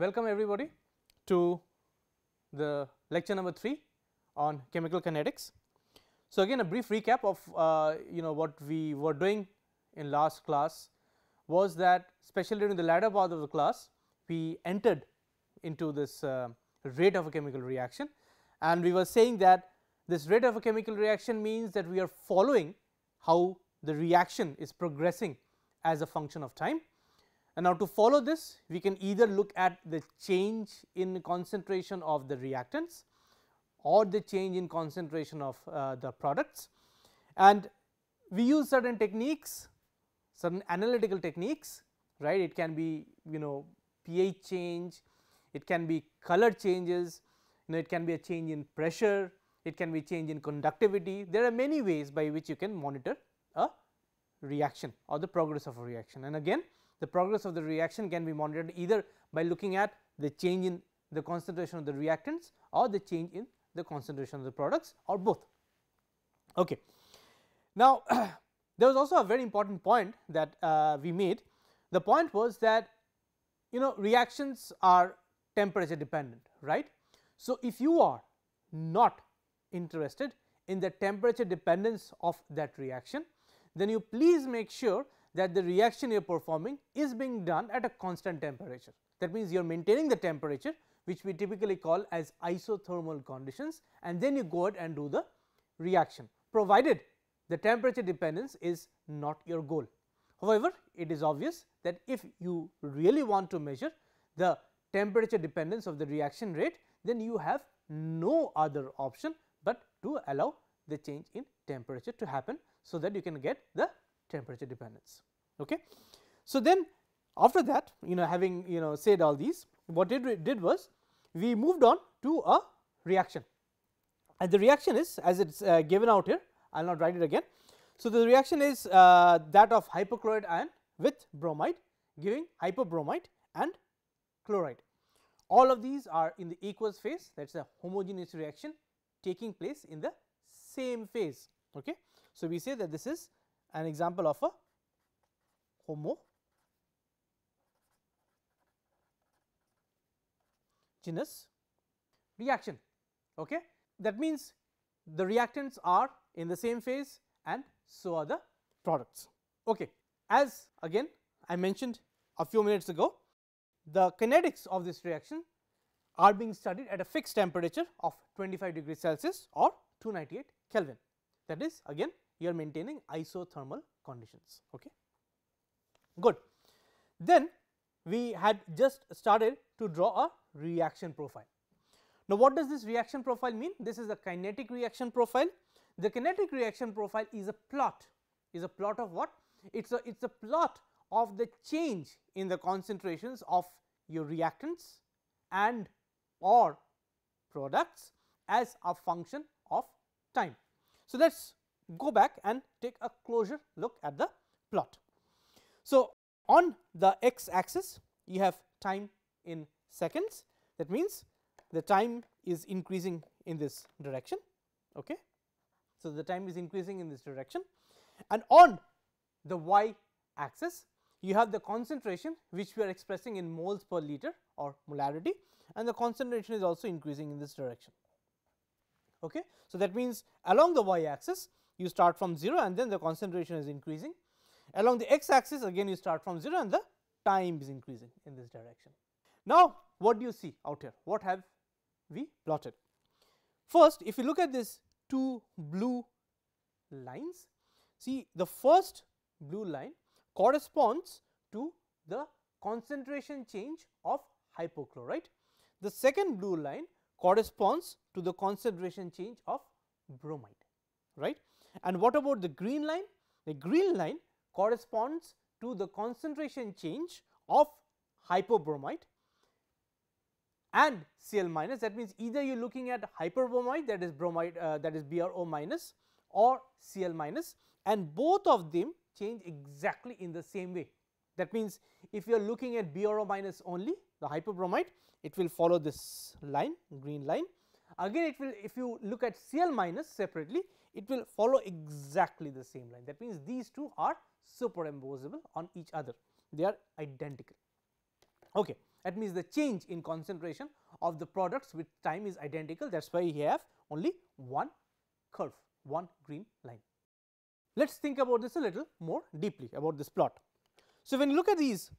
welcome everybody to the lecture number 3 on chemical kinetics. So, again a brief recap of uh, you know what we were doing in last class was that especially during the latter part of the class we entered into this uh, rate of a chemical reaction and we were saying that this rate of a chemical reaction means that we are following how the reaction is progressing as a function of time. And now to follow this we can either look at the change in concentration of the reactants or the change in concentration of uh, the products. And we use certain techniques certain analytical techniques right? It can be you know pH change it can be color changes you know it can be a change in pressure it can be change in conductivity. There are many ways by which you can monitor a reaction or the progress of a reaction. And again the progress of the reaction can be monitored either by looking at the change in the concentration of the reactants or the change in the concentration of the products or both. Okay. Now, there was also a very important point that uh, we made. The point was that you know reactions are temperature dependent, right. So, if you are not interested in the temperature dependence of that reaction, then you please make sure that the reaction you are performing is being done at a constant temperature. That means, you are maintaining the temperature which we typically call as isothermal conditions and then you go ahead and do the reaction provided the temperature dependence is not your goal. However, it is obvious that if you really want to measure the temperature dependence of the reaction rate then you have no other option, but to allow the change in temperature to happen. So, that you can get the temperature dependence. Okay. So, then after that you know having you know said all these what it did was we moved on to a reaction and the reaction is as it is uh, given out here I will not write it again. So, the reaction is uh, that of hypochlorite ion with bromide giving hypobromite and chloride. All of these are in the aqueous phase that is a homogeneous reaction taking place in the same phase. Okay. So, we say that this is an example of a homo homogeneous reaction. Okay. That means, the reactants are in the same phase and so are the products. Okay. As again I mentioned a few minutes ago, the kinetics of this reaction are being studied at a fixed temperature of 25 degrees Celsius or 298 Kelvin. That is again you are maintaining isothermal conditions. Okay. Good. Then we had just started to draw a reaction profile. Now, what does this reaction profile mean? This is a kinetic reaction profile. The kinetic reaction profile is a plot, is a plot of what? It is a it is a plot of the change in the concentrations of your reactants and or products as a function of time. So, let us go back and take a closer look at the plot. So, on the x axis you have time in seconds that means the time is increasing in this direction. Okay. So, the time is increasing in this direction and on the y axis you have the concentration which we are expressing in moles per liter or molarity and the concentration is also increasing in this direction. Okay. So, that means along the y axis you start from 0 and then the concentration is increasing along the x axis again you start from 0 and the time is increasing in this direction. Now, what do you see out here? What have we plotted? First, if you look at this two blue lines, see the first blue line corresponds to the concentration change of hypochlorite. The second blue line corresponds to the concentration change of bromide, right. And what about the green line? The green line corresponds to the concentration change of hypobromite and Cl minus that means either you are looking at hypobromite that is bromide uh, that is BrO minus or Cl minus and both of them change exactly in the same way. That means, if you are looking at BrO minus only the hypobromite it will follow this line green line again it will if you look at Cl minus separately it will follow exactly the same line that means these two are superimposable on each other they are identical. Okay. that means the change in concentration of the products with time is identical that is why we have only one curve one green line. Let us think about this a little more deeply about this plot. So, when you look at these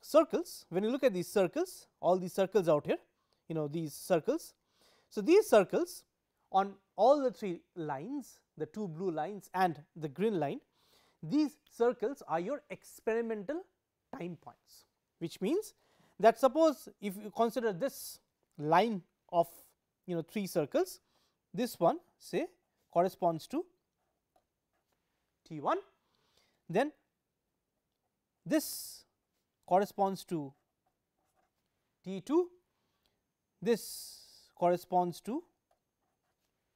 circles when you look at these circles all these circles out here you know these circles. So, these circles on all the three lines the two blue lines and the green line these circles are your experimental time points which means that suppose if you consider this line of you know three circles this one say corresponds to T 1 then this corresponds to T 2 this corresponds to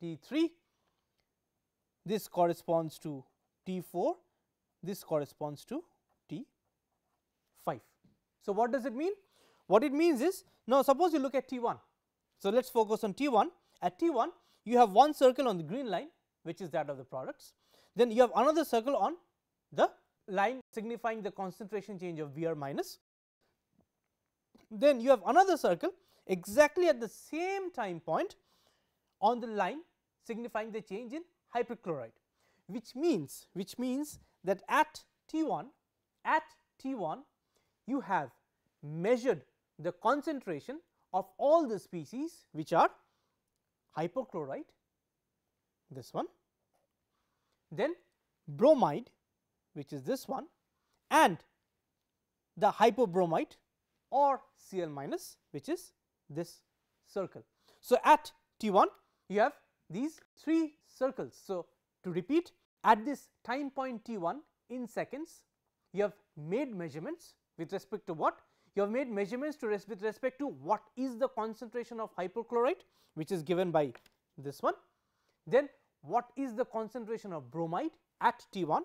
T 3 this corresponds to T 4 this corresponds to T 5. So, what does it mean? What it means is now suppose you look at T 1. So, let us focus on T 1 at T 1 you have one circle on the green line which is that of the products then you have another circle on the line signifying the concentration change of Br minus then you have another circle exactly at the same time point on the line signifying the change in hypochlorite which means which means that at T1 at T1 you have measured the concentration of all the species which are hypochlorite this one then bromide which is this one and the hypobromite or Cl minus which is this circle. So, at T1 you have these three circles. So, to repeat at this time point T1 in seconds you have made measurements with respect to what? You have made measurements to res with respect to what is the concentration of hypochlorite which is given by this one. Then what is the concentration of bromide at T1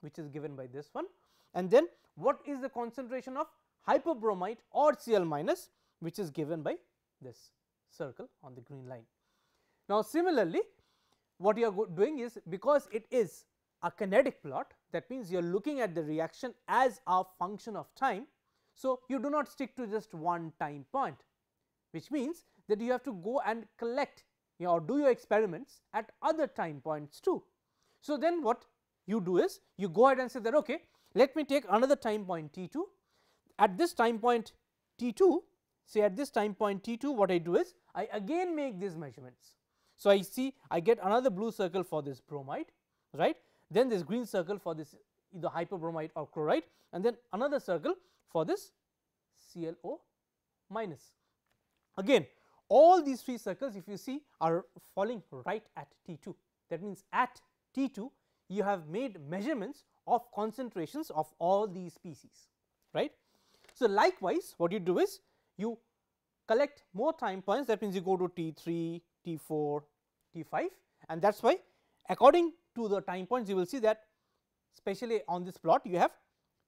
which is given by this one and then what is the concentration of hypobromite or Cl minus which is given by this circle on the green line. Now, similarly what you are doing is because it is a kinetic plot that means you are looking at the reaction as a function of time. So, you do not stick to just one time point which means that you have to go and collect you know, or do your experiments at other time points too. So, then what you do is you go ahead and say that okay, let me take another time point t 2 at this time point t 2 say at this time point t 2 what I do is I again make these measurements. So, I see I get another blue circle for this bromide right then this green circle for this either hypobromite or chloride and then another circle for this ClO minus. Again all these three circles if you see are falling right at T 2 that means at T 2 you have made measurements of concentrations of all these species right. So, likewise what you do is you collect more time points that means you go to T 3, T 4, T 5 and that is why according to the time points you will see that especially on this plot you have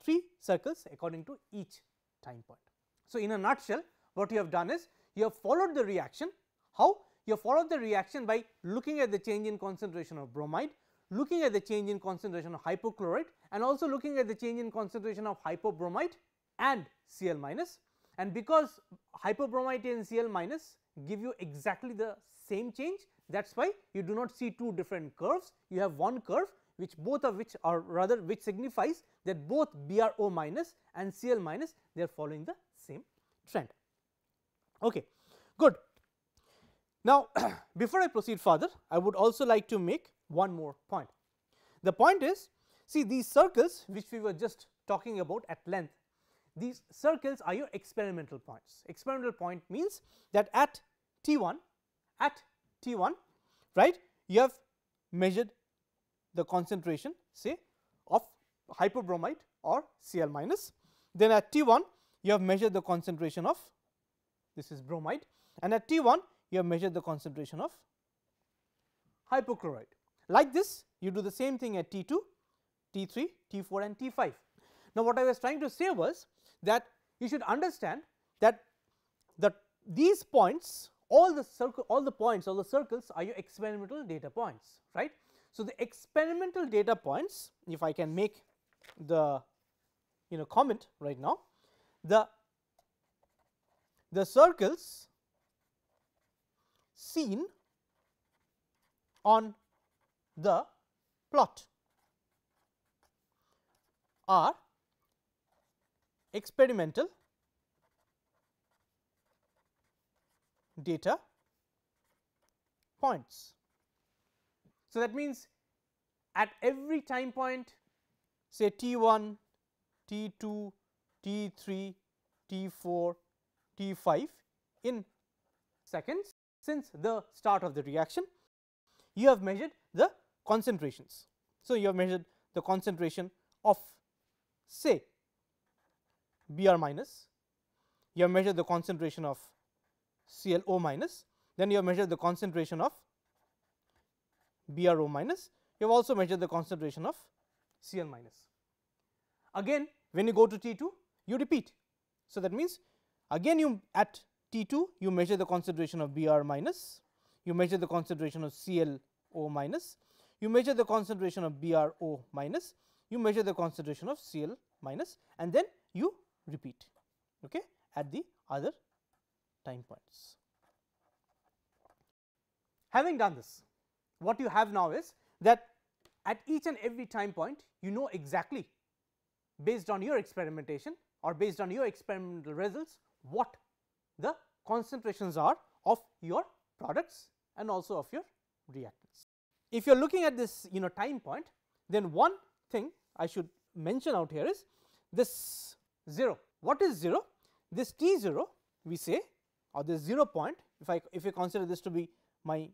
3 circles according to each time point. So, in a nutshell what you have done is you have followed the reaction. How? You have followed the reaction by looking at the change in concentration of bromide looking at the change in concentration of hypochlorite and also looking at the change in concentration of hypobromite and Cl minus. And because hypobromite and Cl minus give you exactly the same change that is why you do not see two different curves you have one curve which both of which are rather which signifies that both BRO minus and Cl minus they are following the same trend. Okay, good. Now, before I proceed further I would also like to make one more point. The point is see these circles which we were just talking about at length these circles are your experimental points. Experimental point means that at T 1 at T 1 right you have measured the concentration say of hypobromite or Cl minus then at T 1 you have measured the concentration of this is bromide and at T 1 you have measured the concentration of hypochlorite. Like this you do the same thing at T 2, T 3, T 4 and T 5. Now, what I was trying to say was that you should understand that the these points all the circle all the points all the circles are your experimental data points right. So, the experimental data points if I can make the you know comment right now the the circles seen on the plot are experimental data points. So, that means at every time point say t 1, t 2, t 3, t 4, t 5 in seconds since the start of the reaction you have measured the concentrations. So, you have measured the concentration of say B r minus, you have measured the concentration of C l O minus, then you have measured the concentration of B r O minus, you have also measured the concentration of C l minus. Again when you go to T 2 you repeat. So, that means again you at T 2 you measure the concentration of B r minus, you measure the concentration of C l O minus, you measure the concentration of B r O minus, you measure the concentration of C l minus and then you repeat okay, at the other time points. Having done this, what you have now is that at each and every time point you know exactly based on your experimentation or based on your experimental results what the concentrations are of your products and also of your reactants. If you are looking at this you know time point then one thing I should mention out here is this 0. What is 0? This t 0 we say or this 0 point if I if I consider this to be my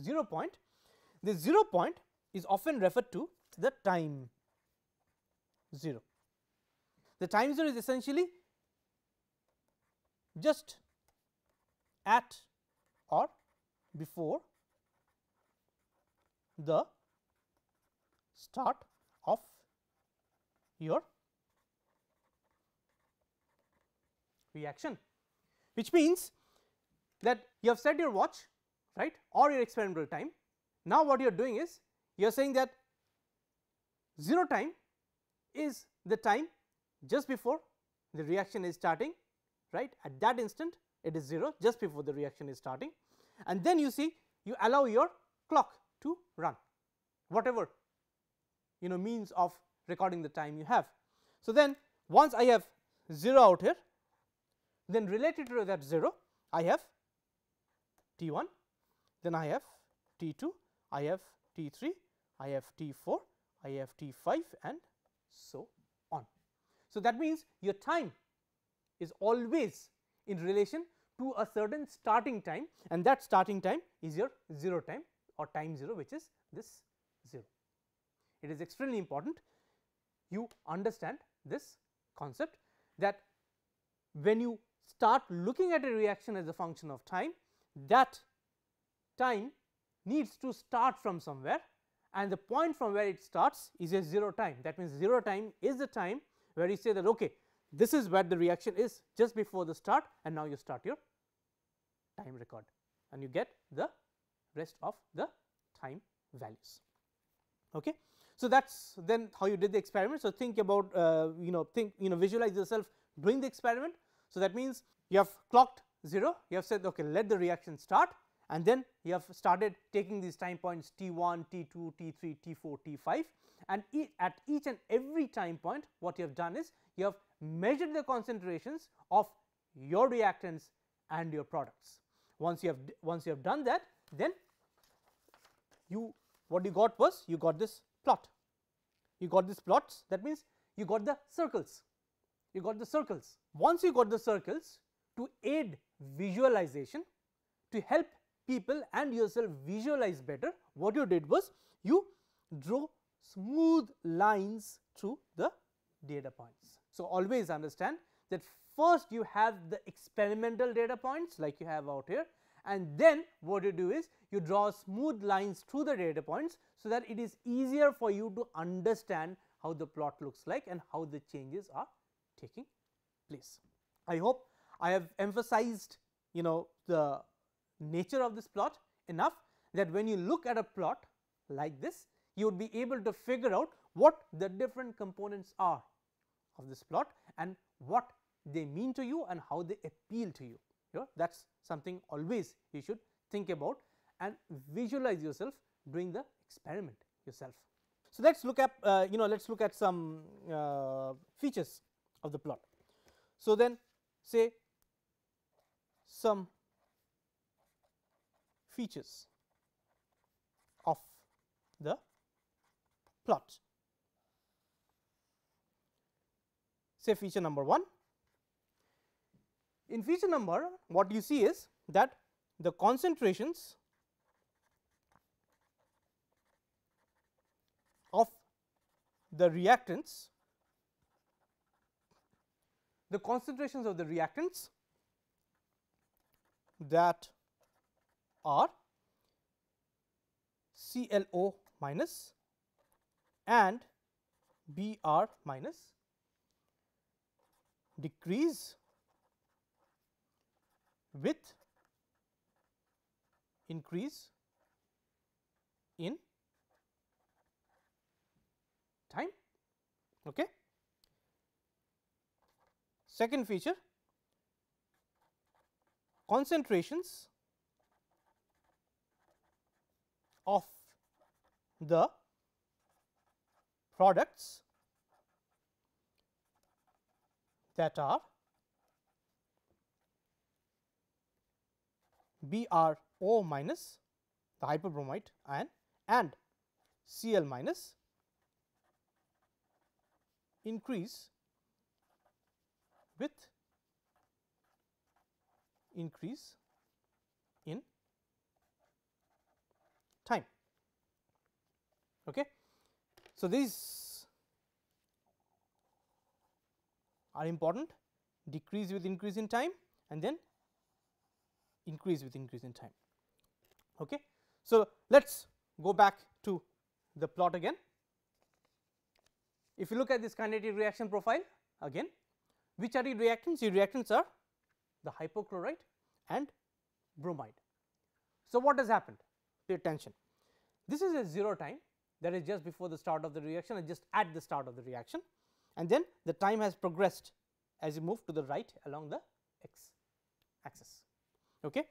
0 point, this 0 point is often referred to the time 0. The time 0 is essentially just at or before the start of your reaction, which means that you have set your watch right or your experimental time. Now, what you are doing is you are saying that 0 time is the time just before the reaction is starting right at that instant it is 0 just before the reaction is starting and then you see you allow your clock to run whatever you know means of recording the time you have. So, then once I have 0 out here then related to that 0 I have T 1 then I have T 2 I have T 3 I have T 4 I have T 5 and so on. So, that means your time is always in relation to a certain starting time and that starting time is your 0 time or time 0 which is this 0. It is extremely important you understand this concept that when you start looking at a reaction as a function of time that time needs to start from somewhere and the point from where it starts is a 0 time that means 0 time is the time where you say that okay this is where the reaction is just before the start and now you start your time record and you get the rest of the time values. Okay. So, that is then how you did the experiment. So, think about uh, you know think you know visualize yourself doing the experiment. So, that means you have clocked 0 you have said okay let the reaction start and then you have started taking these time points t 1, t 2, t 3, t 4, t 5 and e at each and every time point what you have done is you have measured the concentrations of your reactants and your products. Once you have once you have done that then you what you got was you got this plot. You got these plots that means you got the circles, you got the circles. Once you got the circles to aid visualization to help people and yourself visualize better what you did was you drew smooth lines through the data points. So, always understand that first you have the experimental data points like you have out here and then what you do is you draw smooth lines through the data points. So, that it is easier for you to understand how the plot looks like and how the changes are taking place. I hope I have emphasized you know the nature of this plot enough that when you look at a plot like this you would be able to figure out what the different components are of this plot and what they mean to you and how they appeal to you. you know, that is something always you should think about and visualize yourself doing the experiment yourself. So, let us look at uh, you know let us look at some uh, features of the plot. So, then say some features of the plot. Say feature number 1. In feature number what you see is that the concentrations of the reactants, the concentrations of the reactants that are ClO minus and Br minus decrease with increase in time. Okay. Second feature concentrations of the products that are BrO minus the hypobromite ion and Cl minus increase with increase in time. Okay. So, these are important decrease with increase in time and then increase with increase in time. Okay. So, let us go back to the plot again. If you look at this kinetic reaction profile again, which are the reactants? The reactants are the hypochlorite and bromide. So, what has happened? Pay attention. This is a 0 time that is just before the start of the reaction and just at the start of the reaction and then the time has progressed as you move to the right along the x axis. Okay.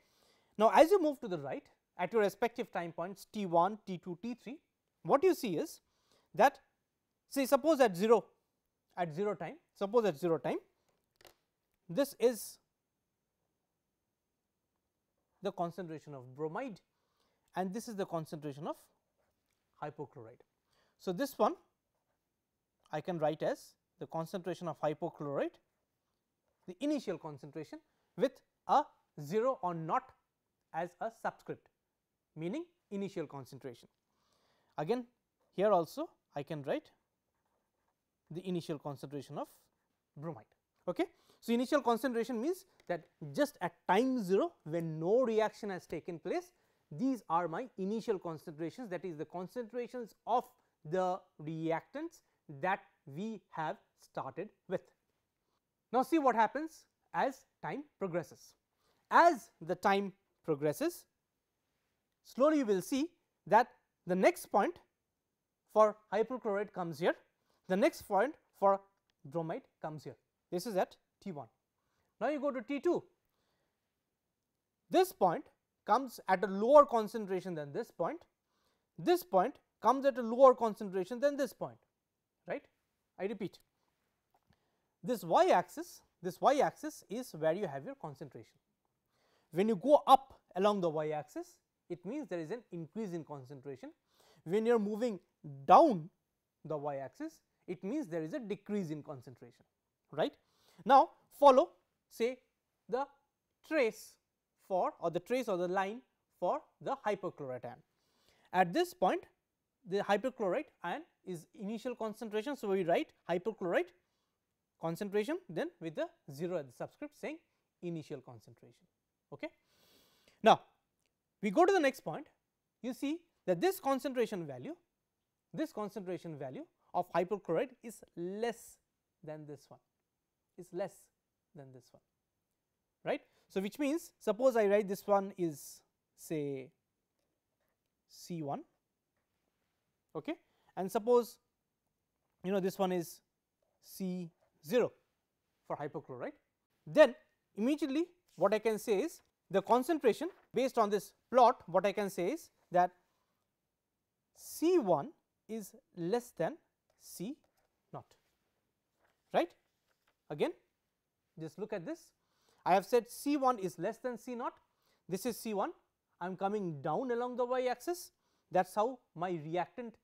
Now, as you move to the right at your respective time points t 1, t 2, t 3, what you see is that say suppose at 0 at 0 time, suppose at 0 time this is the concentration of bromide and this is the concentration of hypochlorite. So, this one I can write as the concentration of hypochlorite, the initial concentration with a 0 or not as a subscript meaning initial concentration. Again here also I can write the initial concentration of bromide. Okay. So, initial concentration means that just at time 0 when no reaction has taken place these are my initial concentrations that is the concentrations of the reactants that we have started with. Now, see what happens as time progresses. As the time progresses slowly you will see that the next point for hypochlorite comes here, the next point for bromide comes here. This is at T 1. Now, you go to T 2, this point comes at a lower concentration than this point, this point comes at a lower concentration than this point, right. I repeat, this y axis, this y axis is where you have your concentration. When you go up along the y axis, it means there is an increase in concentration. When you are moving down the y axis, it means there is a decrease in concentration, right. Now, follow say the trace for or the trace or the line for the hypochlorite ion. At this point the hypochlorite ion is initial concentration. So, we write hypochlorite concentration then with the 0 at the subscript saying initial concentration. Okay. Now, we go to the next point you see that this concentration value this concentration value of hypochlorite is less than this one is less than this one right. So, which means suppose I write this one is say C 1 okay, and suppose you know this one is C 0 for hypochlorite. Then immediately what I can say is the concentration based on this plot what I can say is that C 1 is less than C naught right. Again just look at this. I have said C 1 is less than C naught this is C 1 I am coming down along the y axis. That is how my reactant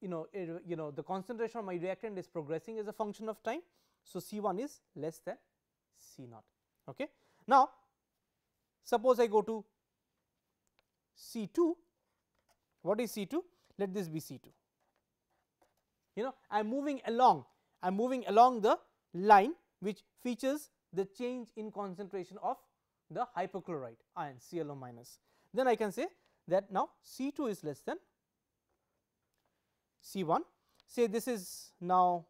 you know you know the concentration of my reactant is progressing as a function of time. So, C 1 is less than C naught. Okay. Now, suppose I go to C 2 what is C 2 let this be C 2 you know I am moving along I am moving along the line which features the change in concentration of the hypochlorite ion ClO minus. Then I can say that now C 2 is less than C 1 say this is now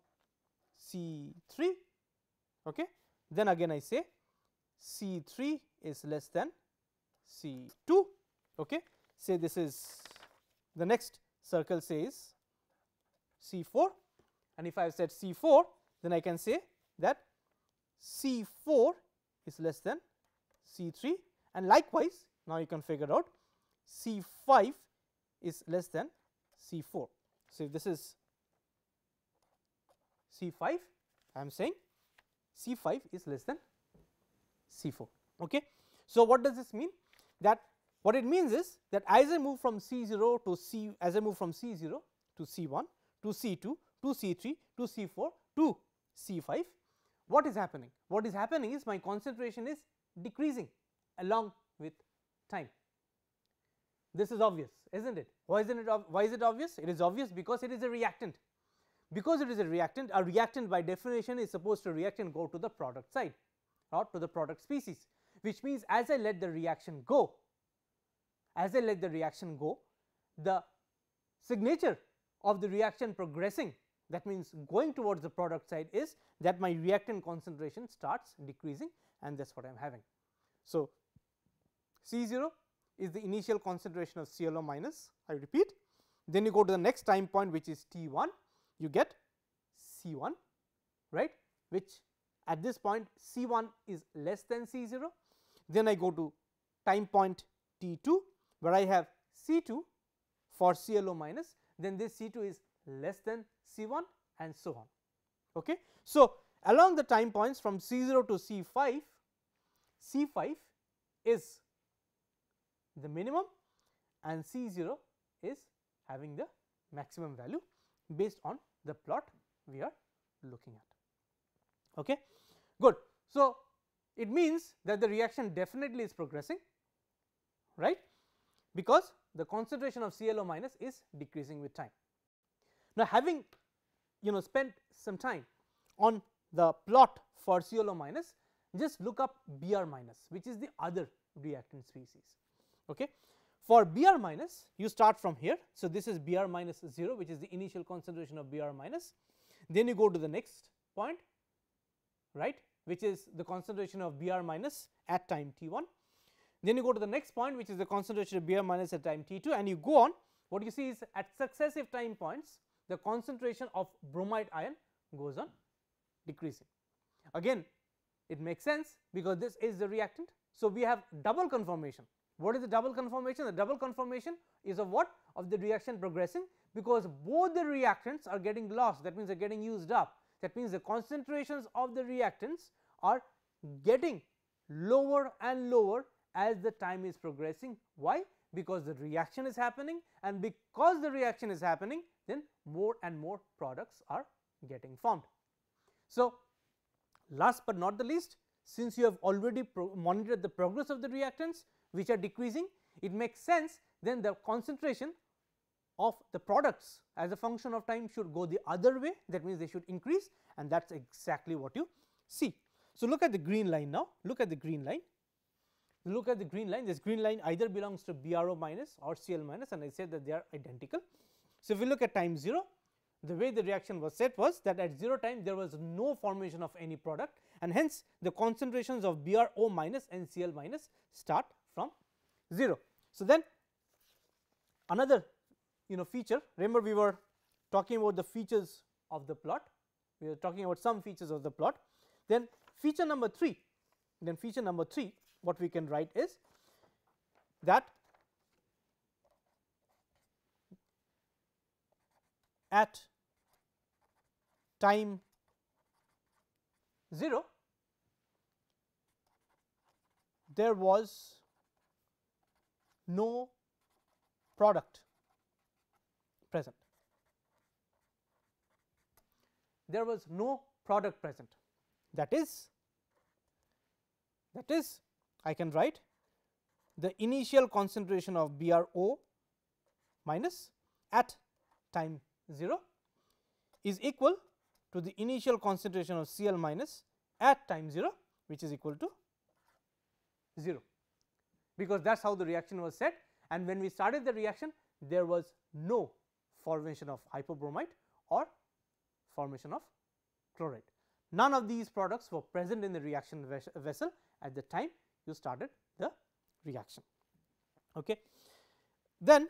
C 3 okay. then again I say C 3 is less than C 2 okay. say this is the next circle says C 4 and if I have said C 4 then I can say that C 4 is less than C 3 and likewise now you can figure out C 5 is less than C 4. So, if this is C 5 I am saying C 5 is less than C 4. Okay. So, what does this mean that what it means is that as I move from C 0 to C as I move from C 0 to C 1 to C 2 to C 3 to C 4 to C 5 what is happening? What is happening is my concentration is decreasing along with time. This is obvious is not it? Why is it why is it obvious? It is obvious because it is a reactant. Because it is a reactant a reactant by definition is supposed to react and go to the product side or to the product species which means as I let the reaction go as I let the reaction go the signature of the reaction progressing that means going towards the product side is that my reactant concentration starts decreasing and that is what I am having. So, C 0 is the initial concentration of ClO minus I repeat. Then you go to the next time point which is T 1 you get C 1 right? Which at this point C 1 is less than C 0 then I go to time point T 2 where I have C 2 for ClO minus. Then this C 2 is less than C 1 and so on. Okay. So, along the time points from C 0 to C 5 C 5 is the minimum and C 0 is having the maximum value based on the plot we are looking at. Okay. Good. So, it means that the reaction definitely is progressing right because the concentration of ClO minus is decreasing with time. Now, having you know spent some time on the plot for ClO minus just look up Br minus which is the other reactant species. Okay. For Br minus you start from here. So, this is Br minus 0 which is the initial concentration of Br minus then you go to the next point right which is the concentration of Br minus at time t 1. Then you go to the next point which is the concentration of Br minus at time t 2 and you go on what you see is at successive time points the concentration of bromide ion goes on decreasing. Again it makes sense because this is the reactant. So, we have double conformation. What is the double conformation? The double conformation is of what? Of the reaction progressing because both the reactants are getting lost that means they are getting used up. That means the concentrations of the reactants are getting lower and lower as the time is progressing. Why? Because the reaction is happening and because the reaction is happening more and more products are getting formed. So, last but not the least since you have already monitored the progress of the reactants which are decreasing it makes sense then the concentration of the products as a function of time should go the other way that means they should increase and that is exactly what you see. So, look at the green line now look at the green line look at the green line this green line either belongs to BRO minus or CL minus and I said that they are identical. So, if we look at time 0 the way the reaction was set was that at 0 time there was no formation of any product and hence the concentrations of BRO minus and CL minus start from 0. So, then another you know feature remember we were talking about the features of the plot we were talking about some features of the plot. Then feature number 3, then feature number 3 what we can write is that at time 0 there was no product present. There was no product present that is that is I can write the initial concentration of BRO minus at time 0 is equal to the initial concentration of Cl minus at time 0 which is equal to 0 because that is how the reaction was set and when we started the reaction there was no formation of hypobromite or formation of chloride. None of these products were present in the reaction vessel at the time you started the reaction. Okay. Then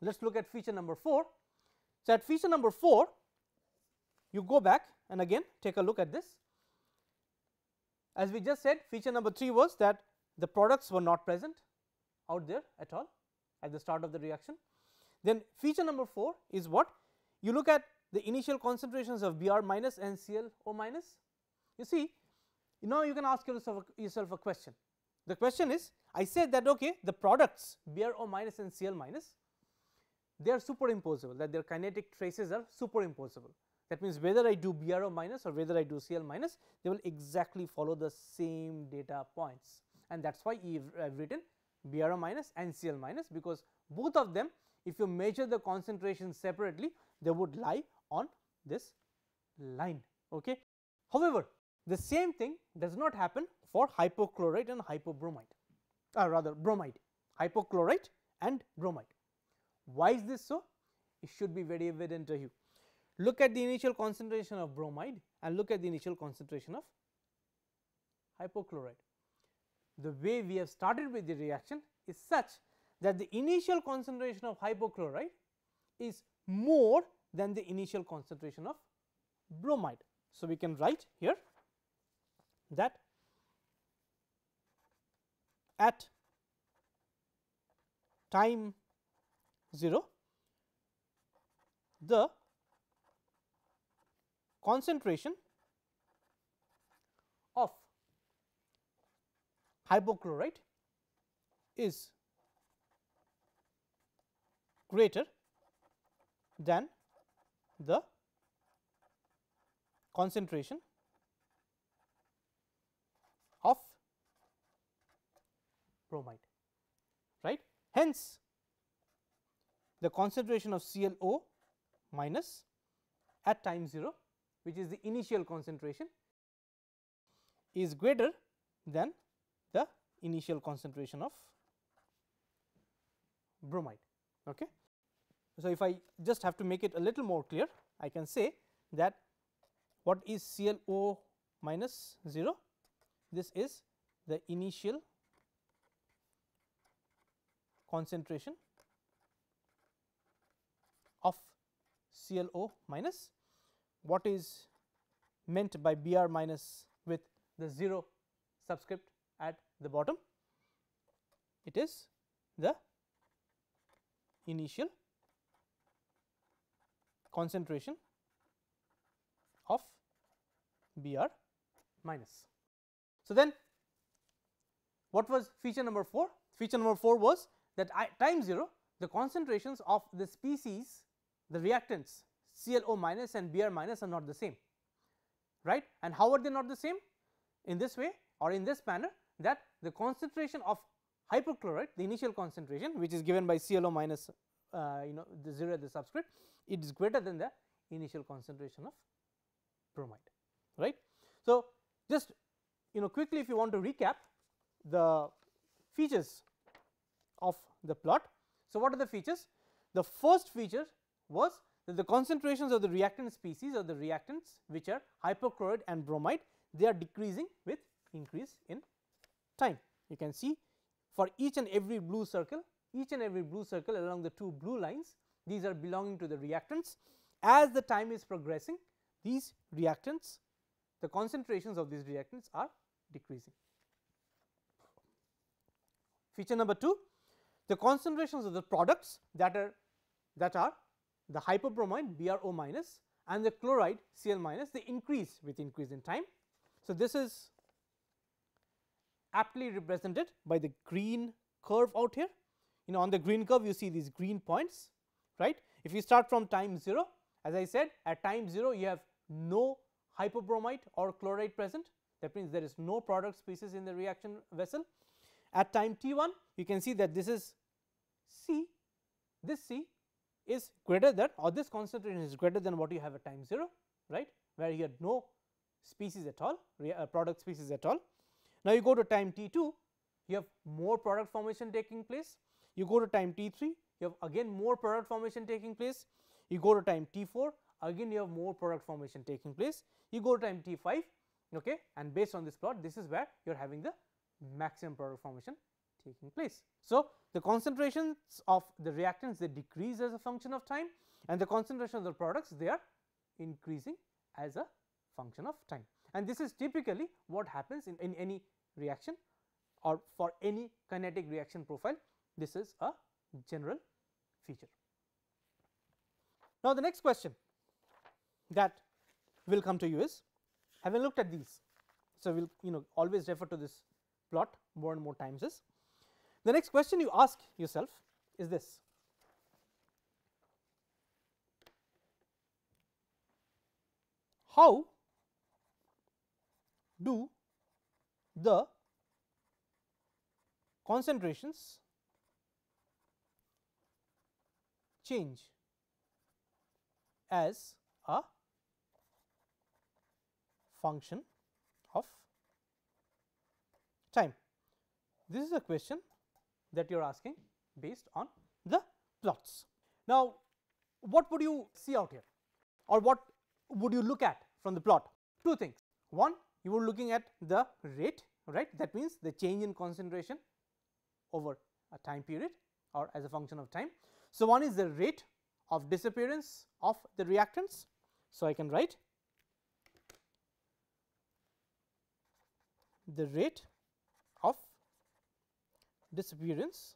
let us look at feature number 4. So, at feature number 4 you go back and again take a look at this. As we just said feature number 3 was that the products were not present out there at all at the start of the reaction. Then feature number 4 is what you look at the initial concentrations of Br minus and Cl O minus. You see now you can ask yourself, yourself a question. The question is I said that okay the products Br O minus and Cl minus they are superimposable that their kinetic traces are superimposable. That means, whether I do BRO minus or whether I do Cl minus they will exactly follow the same data points and that is why I have written BRO minus and Cl minus because both of them if you measure the concentration separately they would lie on this line. Okay. However, the same thing does not happen for hypochlorite and hypobromite or uh, rather bromide, hypochlorite and bromide. Why is this so? It should be very evident to you. Look at the initial concentration of bromide and look at the initial concentration of hypochlorite. The way we have started with the reaction is such that the initial concentration of hypochlorite is more than the initial concentration of bromide. So, we can write here that at time 0 the concentration of hypochlorite is greater than the concentration of bromide right? Hence the concentration of ClO minus at time 0 which is the initial concentration is greater than the initial concentration of bromide. Okay. So, if I just have to make it a little more clear I can say that what is ClO minus 0 this is the initial concentration of ClO minus what is meant by Br minus with the 0 subscript at the bottom it is the initial concentration of Br minus. So, then what was feature number 4? Feature number 4 was that at time 0 the concentrations of the species the reactants ClO minus and Br minus are not the same right and how are they not the same in this way or in this manner that the concentration of hypochlorite the initial concentration which is given by ClO minus uh, you know the 0 at the subscript it is greater than the initial concentration of bromide right. So, just you know quickly if you want to recap the features of the plot. So, what are the features? The first feature was that the concentrations of the reactant species or the reactants which are hypochlorite and bromide they are decreasing with increase in time. You can see for each and every blue circle each and every blue circle along the two blue lines these are belonging to the reactants as the time is progressing these reactants the concentrations of these reactants are decreasing. Feature number 2 the concentrations of the products that are that are the hypobromite BrO minus and the chloride Cl minus they increase with increase in time. So, this is aptly represented by the green curve out here. You know on the green curve you see these green points right. If you start from time 0 as I said at time 0 you have no hypobromite or chloride present that means there is no product species in the reaction vessel. At time t 1 you can see that this is C this C is greater than or this concentration is greater than what you have at time 0 right? Where you had no species at all uh, product species at all. Now, you go to time t 2 you have more product formation taking place. You go to time t 3 you have again more product formation taking place. You go to time t 4 again you have more product formation taking place. You go to time t 5 okay and based on this plot this is where you are having the maximum product formation taking place. So, the concentrations of the reactants they decrease as a function of time and the concentration of the products they are increasing as a function of time and this is typically what happens in, in any reaction or for any kinetic reaction profile this is a general feature. Now, the next question that will come to you is having looked at these. So, we will you know always refer to this plot more and more times is the next question you ask yourself is this how do the concentrations change as a function of time. This is a question that you are asking based on the plots. Now, what would you see out here or what would you look at from the plot? Two things. One, you were looking at the rate, right? That means the change in concentration over a time period or as a function of time. So, one is the rate of disappearance of the reactants. So, I can write the rate disappearance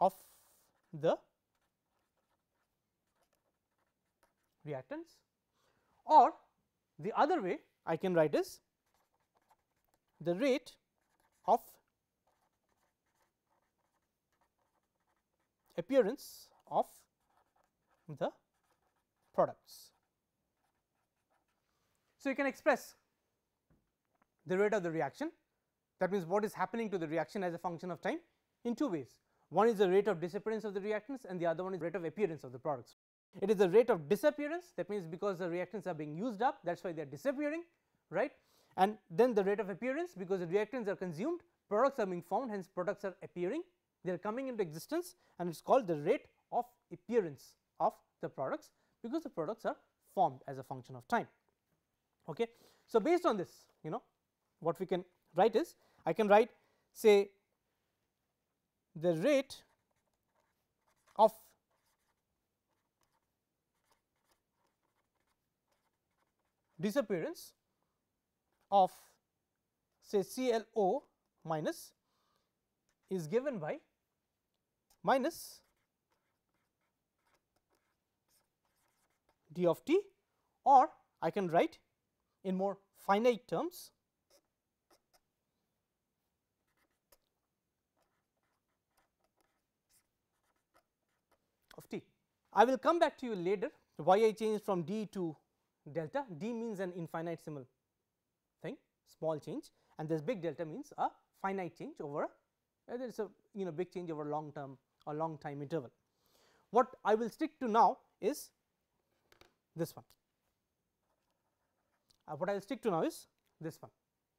of the reactants or the other way I can write is the rate of appearance of the products. So, you can express the rate of the reaction that means what is happening to the reaction as a function of time in two ways. One is the rate of disappearance of the reactants and the other one is rate of appearance of the products. It is the rate of disappearance that means because the reactants are being used up that is why they are disappearing right and then the rate of appearance because the reactants are consumed products are being formed hence products are appearing they are coming into existence and it is called the rate of appearance of the products because the products are formed as a function of time. Okay. So, based on this you know what we can write is I can write say the rate of disappearance of say ClO minus is given by minus d of t or I can write in more finite terms of t. I will come back to you later why I changed from d to delta, d means an infinitesimal thing small change and this big delta means a finite change over a there is a you know big change over long term or long time interval. What I will stick to now is this one. Uh, what I will stick to now is this one.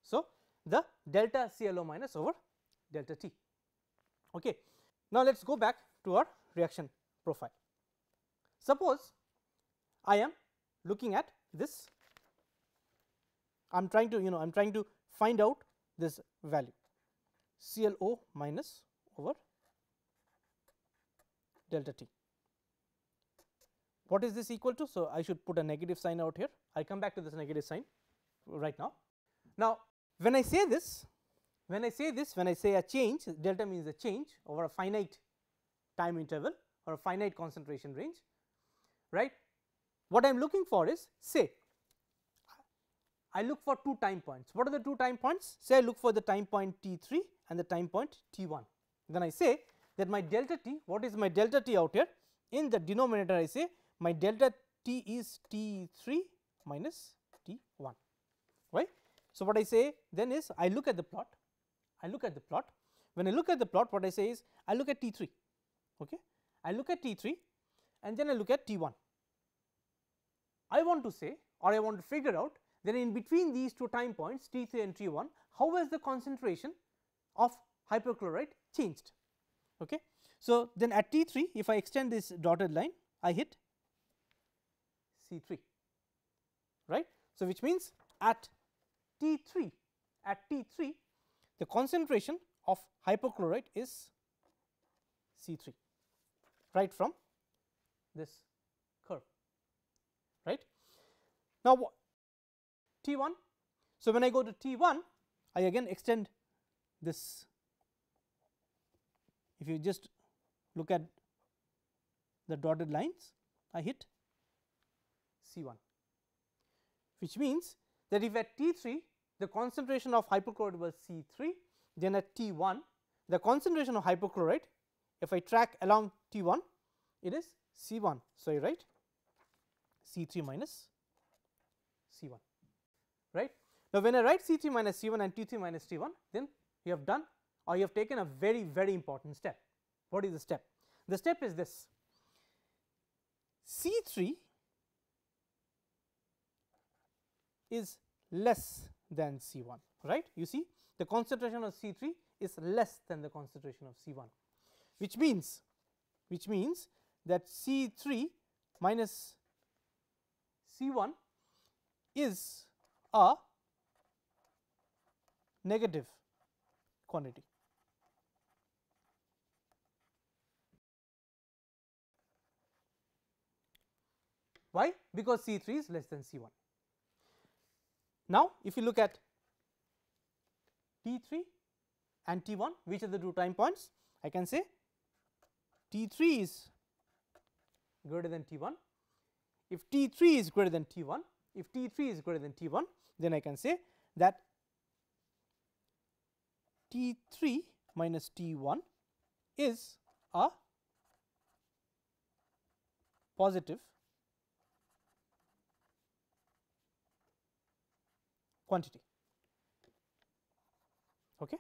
So, the delta CLO minus over delta T. Okay. Now, let us go back to our reaction profile. Suppose I am looking at this, I am trying to you know I am trying to find out this value ClO minus over delta T. what is this equal to? So, I should put a negative sign out here I will come back to this negative sign right now. Now, when I say this when I say this when I say a change delta means a change over a finite time interval or a finite concentration range right. What I am looking for is say I look for two time points. What are the two time points? Say I look for the time point t 3 and the time point t 1. Then I say that my delta t, what is my delta t out here? In the denominator I say my delta t is t 3 minus t 1, right. So, what I say then is I look at the plot, I look at the plot. When I look at the plot what I say is I look at t 3, okay. I look at t 3 and then I look at t 1. I want to say or I want to figure out then in between these two time points T 3 and T 1 how has the concentration of hypochlorite changed. Okay. So, then at T 3 if I extend this dotted line I hit C 3 right. So, which means at T 3 at T 3 the concentration of hypochlorite is C 3 right from this curve right. Now, T 1. So, when I go to T 1 I again extend this if you just look at the dotted lines I hit C 1 which means that if at T 3 the concentration of hypochlorite was C 3 then at T 1 the concentration of hypochlorite if I track along T 1 it is C 1. So, I write C 3 minus C 1 right. Now, when I write C 3 minus C 1 and T 3 minus T 1 then you have done or you have taken a very very important step. What is the step? The step is this C 3 is less than C 1 right you see the concentration of C 3 is less than the concentration of C 1 which means which means that C 3 minus C 1 is a negative quantity. Why? Because C 3 is less than C 1. Now, if you look at T 3 and T 1 which are the two time points I can say T 3 is greater than T 1. If T 3 is greater than T 1 if T 3 is greater than T 1 then I can say that T 3 minus T 1 is a positive quantity. Okay.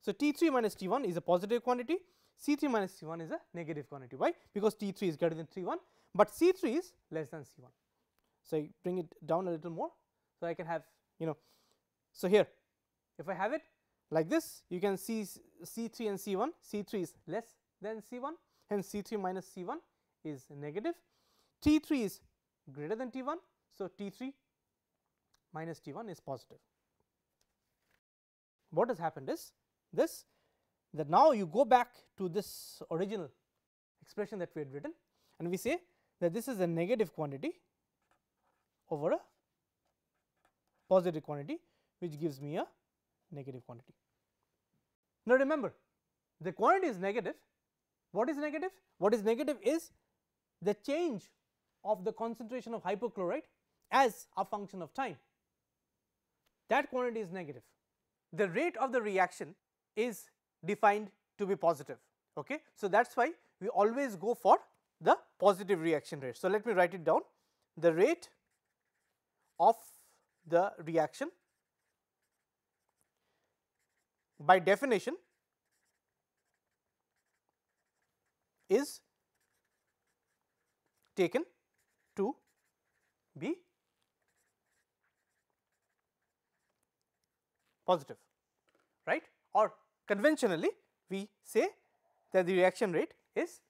So, T 3 minus T 1 is a positive quantity, C 3 minus C 1 is a negative quantity. Why? Because T 3 is greater than T 1, but C 3 is less than C 1. So, I bring it down a little more. So, I can have you know. So, here if I have it like this you can see C 3 and C 1, C 3 is less than C 1 hence C 3 minus C 1 is negative, T 3 is greater than T 1. So, T 3 minus T 1 is positive. What has happened is this that now you go back to this original expression that we had written and we say that this is a negative quantity over a positive quantity which gives me a negative quantity. Now, remember the quantity is negative. What is negative? What is negative is the change of the concentration of hypochlorite as a function of time. That quantity is negative. The rate of the reaction is defined to be positive. Okay? So, that is why we always go for the positive reaction rate. So, let me write it down the rate of the reaction by definition is taken to be positive right or conventionally we say that the reaction rate is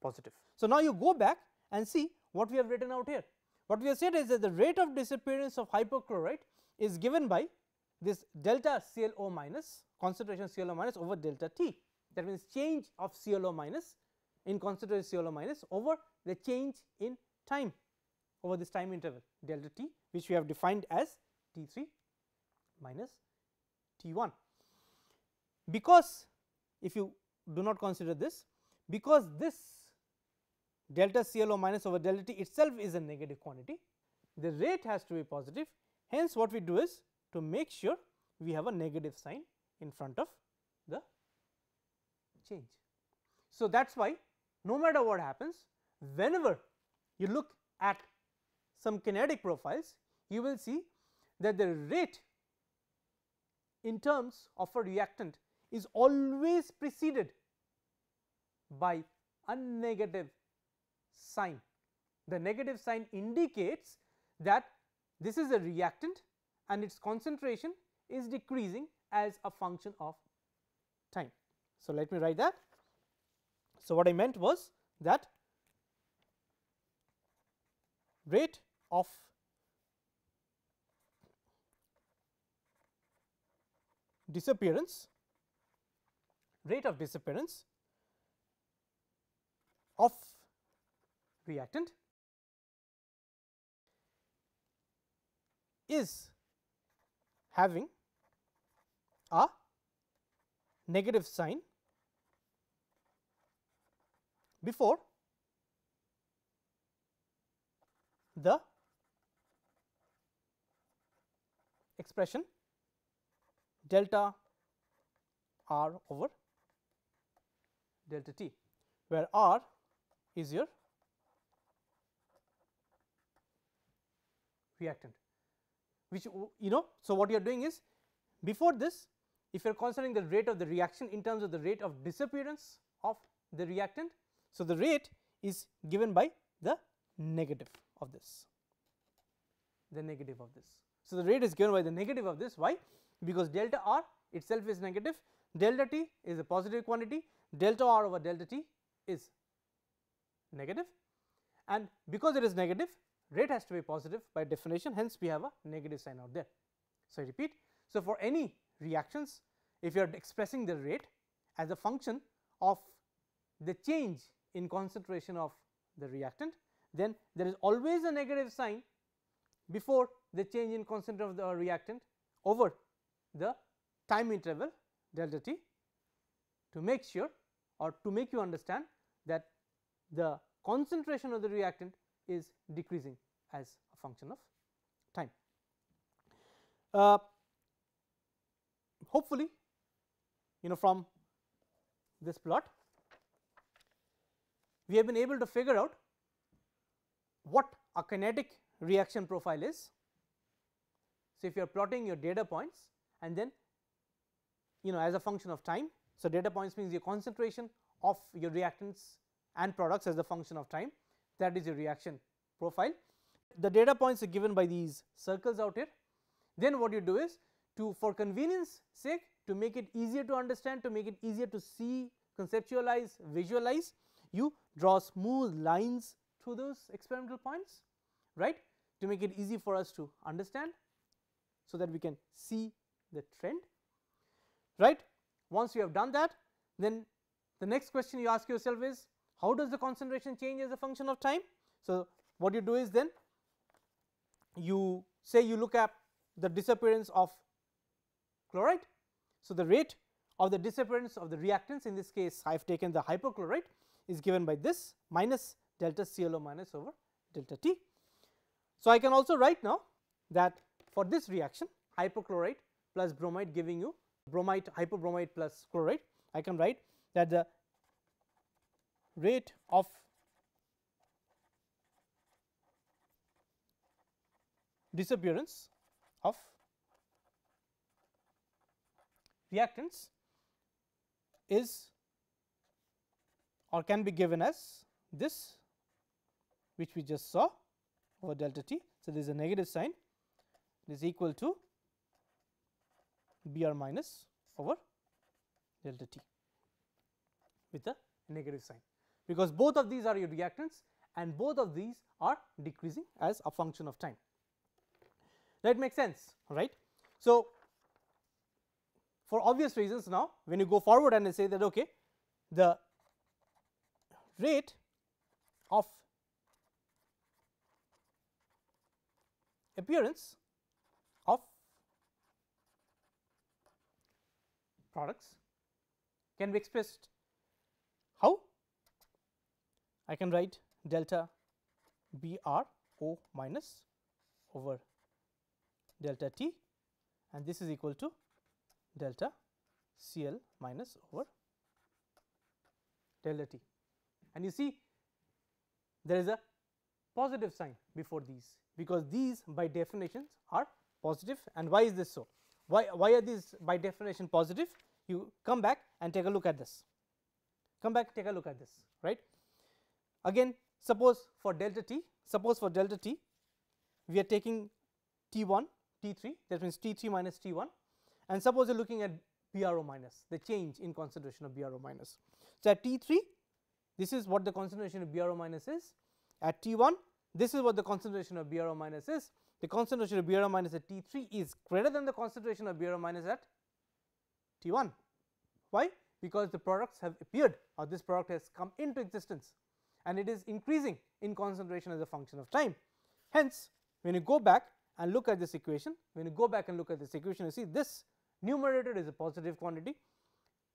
positive. So, now you go back and see what we have written out here. What we have said is that the rate of disappearance of hypochlorite is given by this delta ClO minus concentration ClO minus over delta T that means change of ClO minus in concentration ClO minus over the change in time over this time interval delta t which we have defined as T 3 minus T 1. Because if you do not consider this because this delta CLO minus over delta T itself is a negative quantity the rate has to be positive hence what we do is to make sure we have a negative sign in front of the change. So, that is why no matter what happens whenever you look at some kinetic profiles you will see that the rate in terms of a reactant is always preceded by a negative sign. The negative sign indicates that this is a reactant and its concentration is decreasing as a function of time. So, let me write that. So, what I meant was that rate of disappearance rate of disappearance of reactant is having a negative sign before the expression delta r over delta t, where r is your reactant which you know. So, what you are doing is before this if you are considering the rate of the reaction in terms of the rate of disappearance of the reactant. So, the rate is given by the negative of this the negative of this. So, the rate is given by the negative of this why because delta r itself is negative delta t is a positive quantity delta r over delta t is negative and because it is negative rate has to be positive by definition hence we have a negative sign out there. So, I repeat so for any reactions if you are expressing the rate as a function of the change in concentration of the reactant then there is always a negative sign before the change in concentration of the reactant over the time interval delta t to make sure or to make you understand that the concentration of the reactant is decreasing as a function of time. Uh, hopefully, you know from this plot we have been able to figure out what a kinetic reaction profile is. So, if you are plotting your data points and then you know as a function of time. So, data points means your concentration of your reactants and products as a function of time that is your reaction profile. The data points are given by these circles out here. Then what you do is to for convenience sake to make it easier to understand to make it easier to see conceptualize visualize you draw smooth lines through those experimental points right to make it easy for us to understand so that we can see the trend right. Once you have done that then the next question you ask yourself is how does the concentration change as a function of time. So, what you do is then you say you look at the disappearance of chloride. So, the rate of the disappearance of the reactants in this case I have taken the hypochlorite is given by this minus delta CLO minus over delta T. So, I can also write now that for this reaction hypochlorite plus bromide giving you bromide hypobromite plus chloride I can write that the rate of disappearance of reactants is or can be given as this which we just saw over delta t. So, there is a negative sign this is equal to B r minus over delta t with a negative sign because both of these are your reactants and both of these are decreasing as a function of time that makes sense right. So, for obvious reasons now when you go forward and say that okay the rate of appearance of products can be expressed how? I can write delta B r O minus over delta T and this is equal to delta C L minus over delta T. And you see there is a positive sign before these because these by definitions are positive and why is this so? Why, why are these by definition positive? You come back and take a look at this, come back take a look at this right. Again suppose for delta t, suppose for delta t we are taking T 1 T 3 that means T 3 minus T 1 and suppose you are looking at BRO minus the change in concentration of BRO minus. So, at T 3 this is what the concentration of BRO minus is at T 1 this is what the concentration of BRO minus is the concentration of BRO minus at T 3 is greater than the concentration of BRO minus at T 1. Why? Because the products have appeared or this product has come into existence and it is increasing in concentration as a function of time. Hence, when you go back and look at this equation, when you go back and look at this equation, you see this numerator is a positive quantity,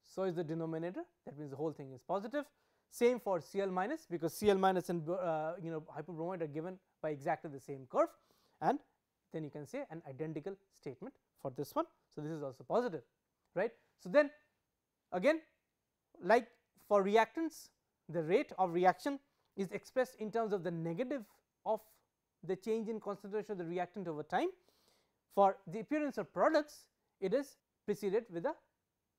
so is the denominator that means the whole thing is positive. Same for Cl minus because Cl minus and uh, you know hypobromite are given by exactly the same curve and then you can say an identical statement for this one. So, this is also positive right. So, then again like for reactants the rate of reaction is expressed in terms of the negative of the change in concentration of the reactant over time. For the appearance of products it is preceded with a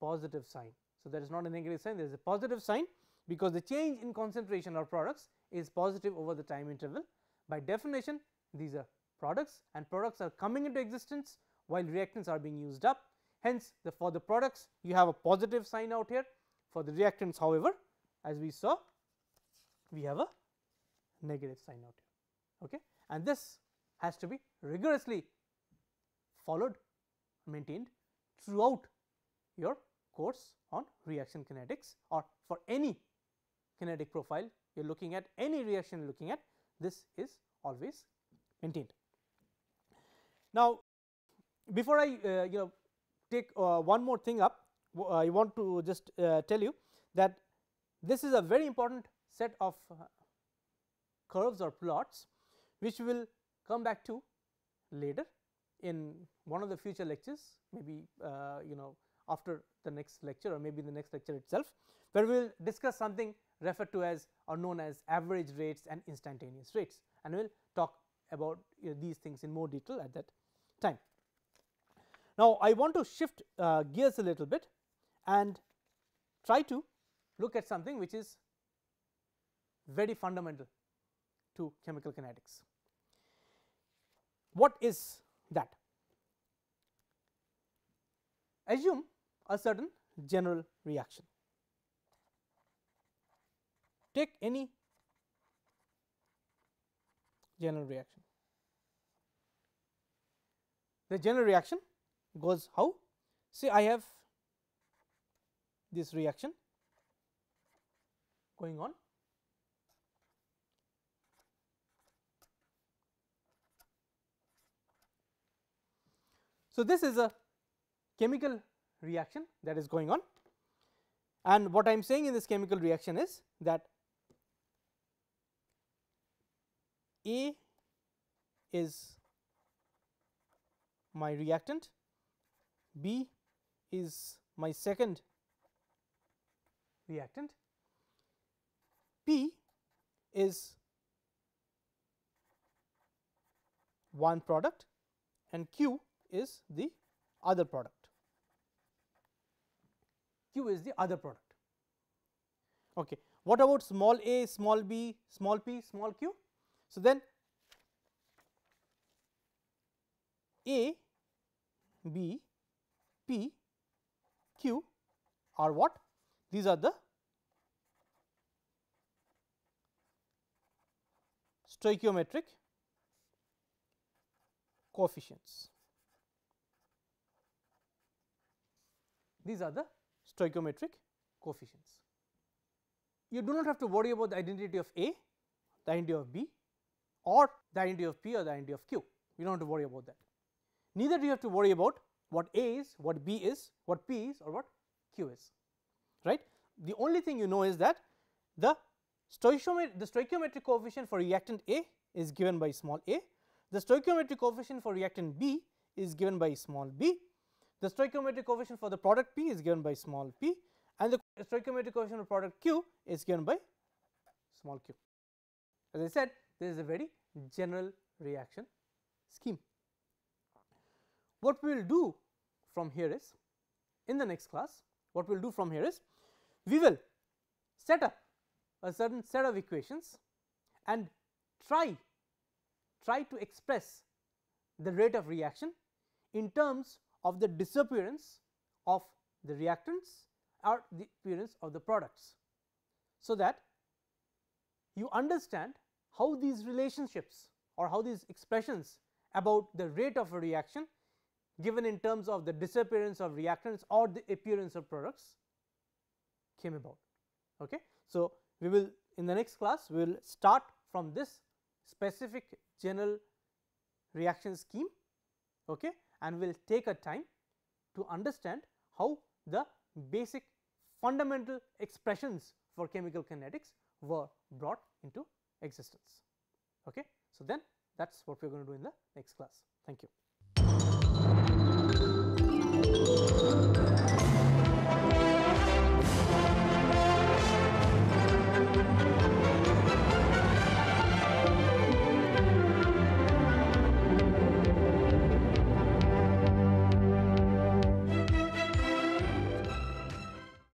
positive sign. So, there is not a negative sign there is a positive sign because the change in concentration of products is positive over the time interval. By definition these are products and products are coming into existence while reactants are being used up. Hence, the for the products you have a positive sign out here for the reactants however, as we saw we have a negative sign out here okay and this has to be rigorously followed maintained throughout your course on reaction kinetics or for any kinetic profile you are looking at any reaction looking at this is always maintained. Now, before I uh, you know take uh, one more thing up I want to just uh, tell you that this is a very important set of uh, curves or plots which we will come back to later in one of the future lectures maybe uh, you know after the next lecture or maybe the next lecture itself where we will discuss something referred to as or known as average rates and instantaneous rates and we will talk about you know, these things in more detail at that. Now, I want to shift uh, gears a little bit and try to look at something which is very fundamental to chemical kinetics. What is that? Assume a certain general reaction. Take any general reaction. The general reaction goes how? See I have this reaction going on So, this is a chemical reaction that is going on and what I am saying in this chemical reaction is that A is my reactant, B is my second reactant, P is one product and Q is the other product. Q is the other product. Okay. What about small a, small b, small p, small q? So, then a, b, p, q are what? These are the stoichiometric coefficients. These are the stoichiometric coefficients. You do not have to worry about the identity of A, the identity of B or the identity of P or the identity of Q you do not have to worry about that. Neither do you have to worry about what A is, what B is, what P is or what Q is right. The only thing you know is that the stoichiometric the stoichiometric coefficient for reactant A is given by small a, the stoichiometric coefficient for reactant B is given by small b, the stoichiometric coefficient for the product P is given by small p and the stoichiometric coefficient of product Q is given by small q. As I said this is a very general reaction scheme. What we will do from here is in the next class what we will do from here is we will set up a certain set of equations and try try to express the rate of reaction in terms of the disappearance of the reactants or the appearance of the products. So, that you understand how these relationships or how these expressions about the rate of a reaction given in terms of the disappearance of reactants or the appearance of products came about. Okay. So, we will in the next class we will start from this specific general reaction scheme okay, and we will take a time to understand how the basic fundamental expressions for chemical kinetics were brought into existence. Okay. So, then that is what we are going to do in the next class. Thank you. Thank you.